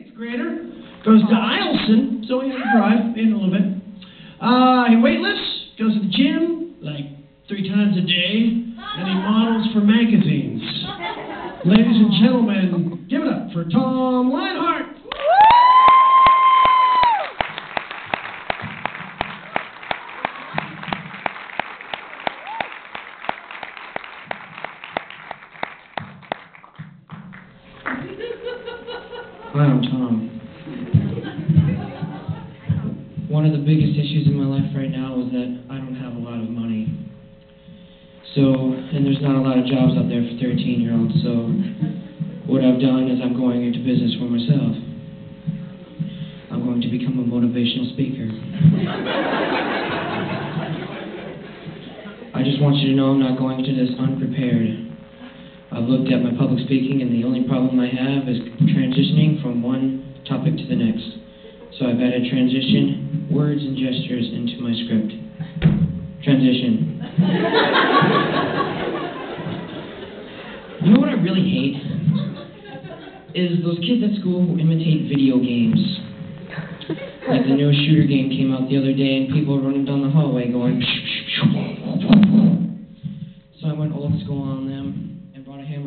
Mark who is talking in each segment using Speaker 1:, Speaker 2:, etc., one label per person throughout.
Speaker 1: eighth grader. Goes to Eielson, so he had to drive in a little bit. Uh, he weightless, goes to the gym like three times a day, and he models for magazines. Ladies and gentlemen, give it up for Tom Lionheart.
Speaker 2: I'm Tom. One of the biggest issues in my life right now is that I don't have a lot of money. So, and there's not a lot of jobs out there for 13 year olds, so what I've done is I'm going into business for myself. I'm going to become a motivational speaker. I just want you to know I'm not going into this unprepared. I've looked at my public speaking, and the only problem I have is transitioning from one topic to the next. So I've added transition, words, and gestures into my script. Transition. you know what I really hate? Is those kids at school who imitate video games. Like the new shooter game came out the other day, and people are running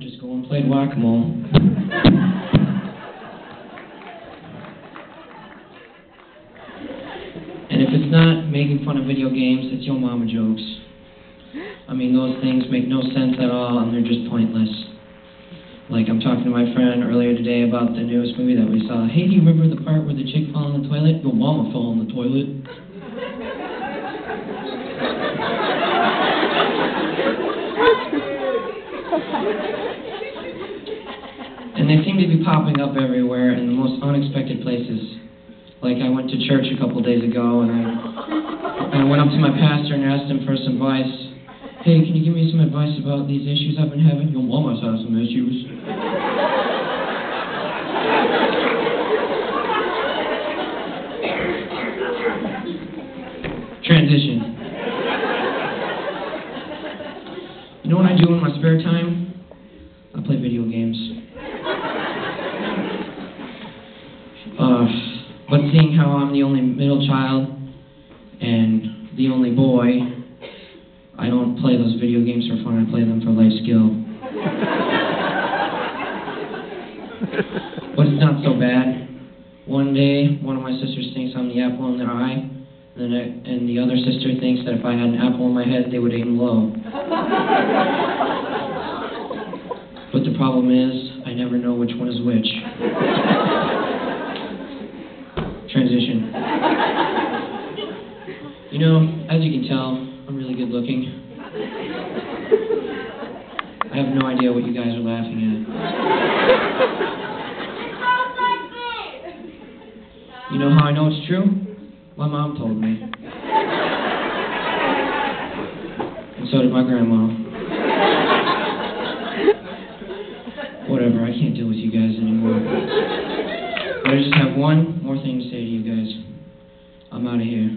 Speaker 2: to school and played whack-a-mole. And if it's not making fun of video games, it's your mama jokes. I mean, those things make no sense at all, and they're just pointless. Like, I'm talking to my friend earlier today about the newest movie that we saw. Hey, do you remember the part where the chick fell in the toilet? Your mama fell in the toilet. And they seem to be popping up everywhere in the most unexpected places. Like I went to church a couple days ago and I, I went up to my pastor and asked him for some advice. Hey, can you give me some advice about these issues I've been having? Your must have some issues. Transition. You know what I do in my spare time? I play video games. Uh, but seeing how I'm the only middle child and the only boy, I don't play those video games for fun. I play them for life skill. but it's not so bad. One day, one of my sisters thinks I'm the apple in their eye, and, I, and the other sister thinks that if I had an apple in my head, they would aim low. but the problem is, I never know which one is which. Transition. You know, as you can tell, I'm really good looking. I have no idea what you guys are laughing at. You know how I know it's true? My mom told me. And so did my grandma. Whatever, I can't deal with you guys anymore. But I just have one more thing to say to you guys. I'm out of here.